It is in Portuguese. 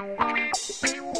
Música